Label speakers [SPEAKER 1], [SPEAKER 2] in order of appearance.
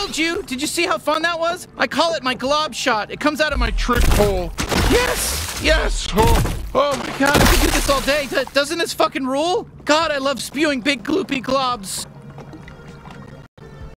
[SPEAKER 1] told you. Did you see how fun that was? I call it my glob shot. It comes out of my trick hole. Yes, yes. Oh, oh my god, I could do this all day. D- doesn't this fucking rule? God, I love spewing big gloopy globs.